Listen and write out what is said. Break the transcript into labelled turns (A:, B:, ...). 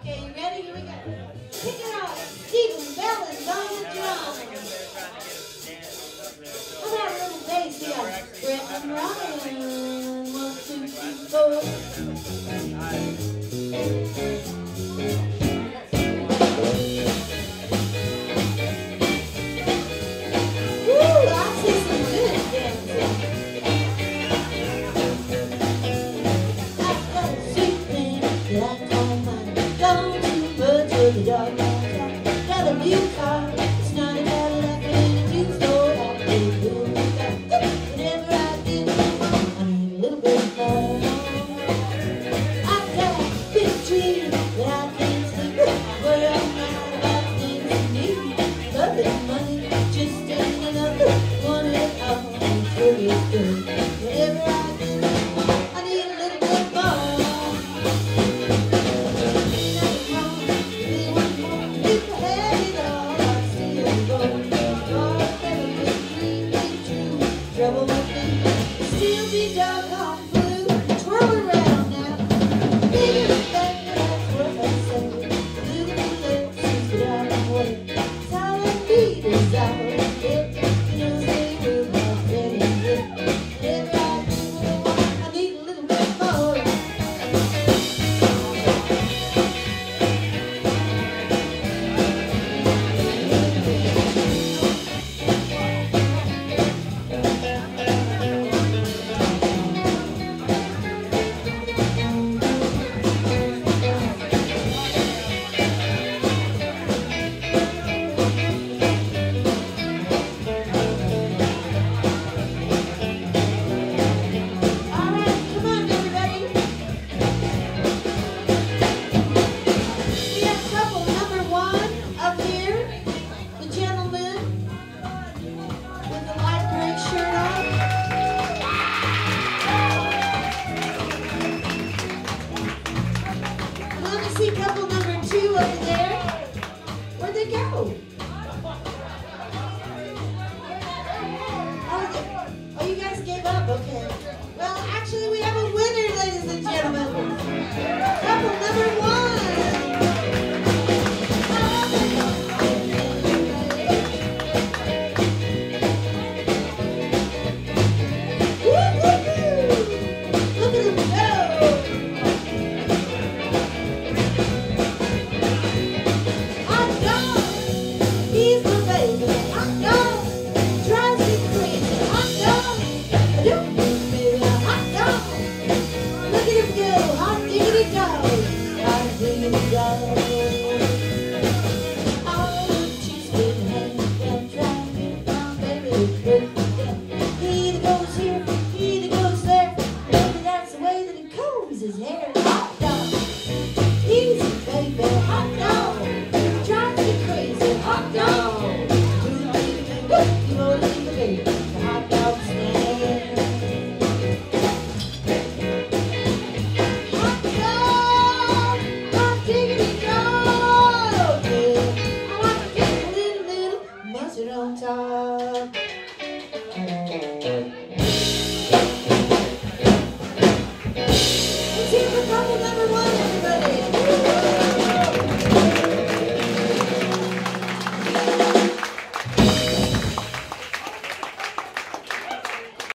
A: Okay, you ready? Here we go. Pick it up. Stephen Bell is bone the drum. A little bass here? And Ryan. One, two, three, four. Yeah. Yeah. go.